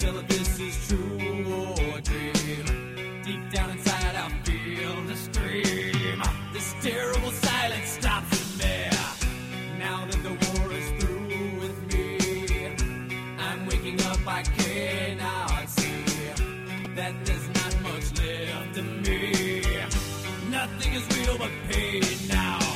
Tell if this is true or a dream. Deep down inside, I feel the scream. This terrible silence stops in there. Now that the war is through with me, I'm waking up, I cannot see that there's not much left of me. Nothing is real but pain now.